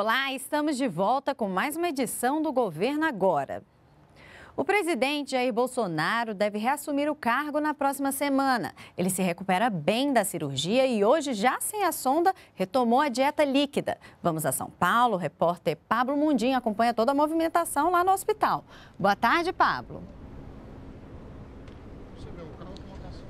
Olá, estamos de volta com mais uma edição do Governo Agora. O presidente Jair Bolsonaro deve reassumir o cargo na próxima semana. Ele se recupera bem da cirurgia e hoje, já sem a sonda, retomou a dieta líquida. Vamos a São Paulo. O repórter Pablo Mundim acompanha toda a movimentação lá no hospital. Boa tarde, Pablo.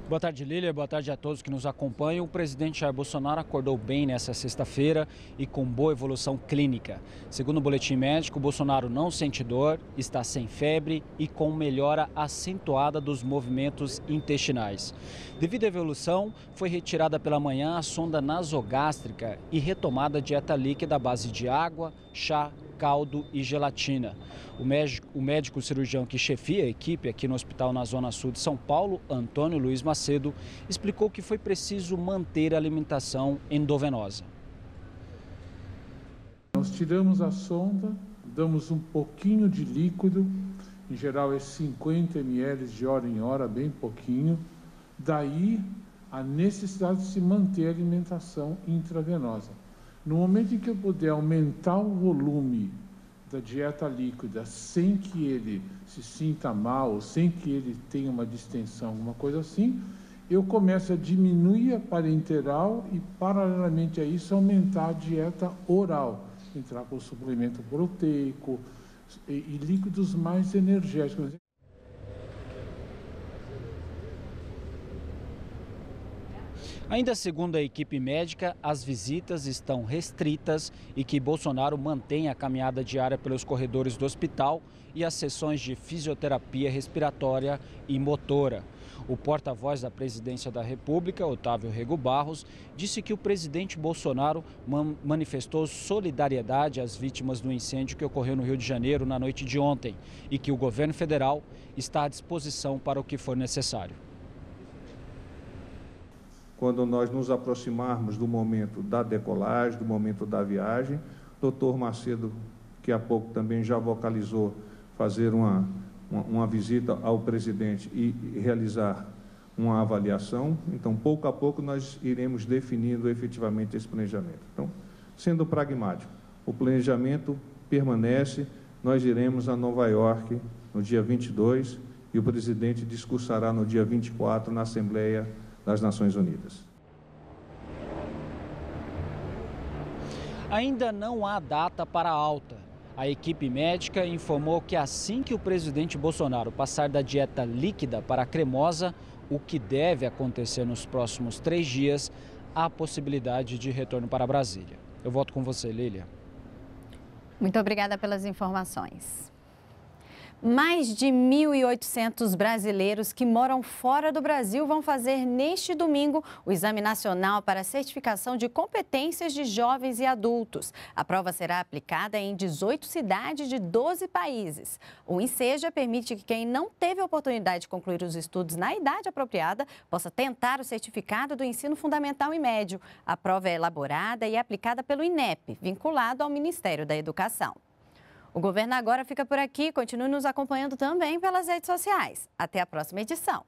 Boa tarde, Lília. Boa tarde a todos que nos acompanham. O presidente Jair Bolsonaro acordou bem nessa sexta-feira e com boa evolução clínica. Segundo o boletim médico, Bolsonaro não sente dor, está sem febre e com melhora acentuada dos movimentos intestinais. Devido à evolução, foi retirada pela manhã a sonda nasogástrica e retomada a dieta líquida à base de água, chá caldo e gelatina. O médico, o médico cirurgião que chefia a equipe aqui no hospital na Zona Sul de São Paulo, Antônio Luiz Macedo, explicou que foi preciso manter a alimentação endovenosa. Nós tiramos a sonda, damos um pouquinho de líquido, em geral é 50 ml de hora em hora, bem pouquinho. Daí a necessidade de se manter a alimentação intravenosa. No momento em que eu puder aumentar o volume da dieta líquida sem que ele se sinta mal, sem que ele tenha uma distensão, alguma coisa assim, eu começo a diminuir a parenteral e, paralelamente a isso, aumentar a dieta oral, entrar com suplemento proteico e, e líquidos mais energéticos. Ainda segundo a equipe médica, as visitas estão restritas e que Bolsonaro mantém a caminhada diária pelos corredores do hospital e as sessões de fisioterapia respiratória e motora. O porta-voz da presidência da República, Otávio Rego Barros, disse que o presidente Bolsonaro manifestou solidariedade às vítimas do incêndio que ocorreu no Rio de Janeiro na noite de ontem e que o governo federal está à disposição para o que for necessário quando nós nos aproximarmos do momento da decolagem, do momento da viagem. Doutor Macedo, que há pouco também já vocalizou fazer uma, uma, uma visita ao presidente e realizar uma avaliação. Então, pouco a pouco, nós iremos definindo efetivamente esse planejamento. Então, sendo pragmático, o planejamento permanece. Nós iremos a Nova York no dia 22 e o presidente discursará no dia 24 na Assembleia das Nações Unidas. Ainda não há data para a alta. A equipe médica informou que assim que o presidente Bolsonaro passar da dieta líquida para a cremosa, o que deve acontecer nos próximos três dias, há possibilidade de retorno para Brasília. Eu volto com você, Lília. Muito obrigada pelas informações. Mais de 1.800 brasileiros que moram fora do Brasil vão fazer neste domingo o Exame Nacional para Certificação de Competências de Jovens e Adultos. A prova será aplicada em 18 cidades de 12 países. O Enseja permite que quem não teve a oportunidade de concluir os estudos na idade apropriada possa tentar o certificado do ensino fundamental e médio. A prova é elaborada e aplicada pelo INEP, vinculado ao Ministério da Educação. O Governo Agora fica por aqui. Continue nos acompanhando também pelas redes sociais. Até a próxima edição.